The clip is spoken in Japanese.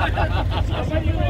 私には。